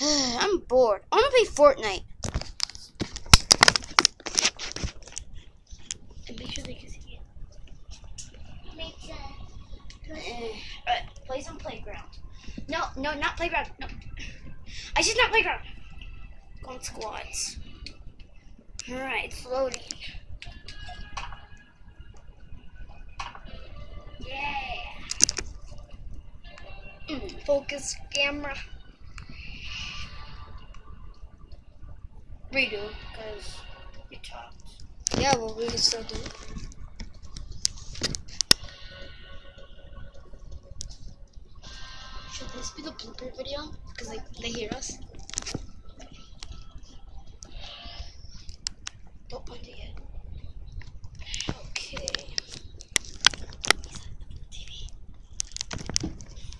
I'm bored. I want to play Fortnite. And make sure they can see it. Make the Eh, Alright, play some playground. No, no, not playground. No. I said not playground. Go on squads. Alright, it's loading. Yeah. Mm, focus camera. Redo, because you talked. Yeah, well, we can still do it. Should this be the blooper video? Because like they hear us. Don't point it yet. Okay. TV.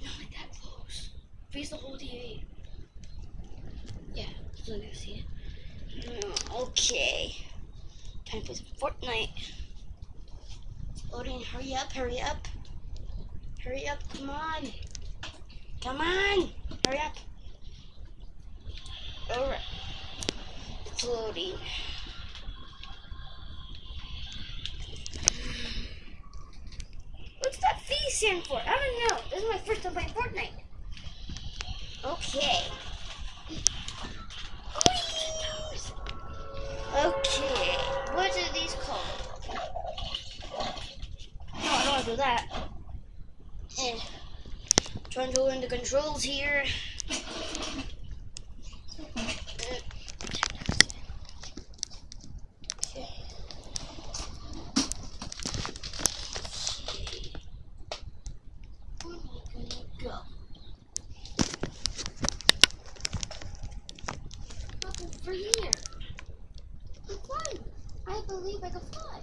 Not like that close. Freeze the whole TV. Yeah, still gonna see it. Okay. Time to play some Fortnite. It's loading. Hurry up, hurry up. Hurry up, come on. Come on! Hurry up! Alright. It's loading. What's that V stand for? I don't know. This is my first time playing Fortnite. Okay. Do that. Eh. Trying to learn the controls here. I believe I can fly.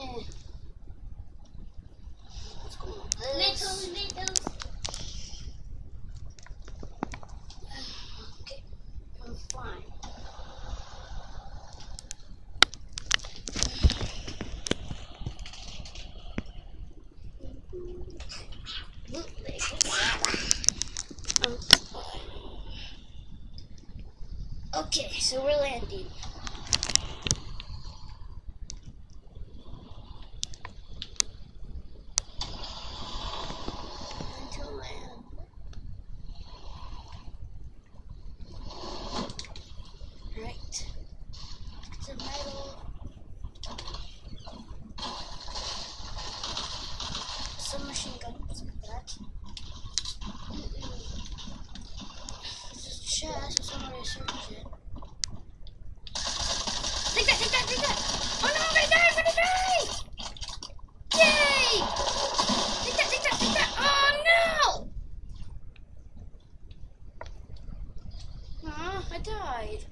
Eh. Let's go on this. little little. Okay, I'm fine. Okay, so we're landing. That. Is chest. It. Take that! Take that! Take that! Oh no! I'm gonna die! I'm gonna die! Yay! Take that! Take that! Take that! Oh no! Aw, I died.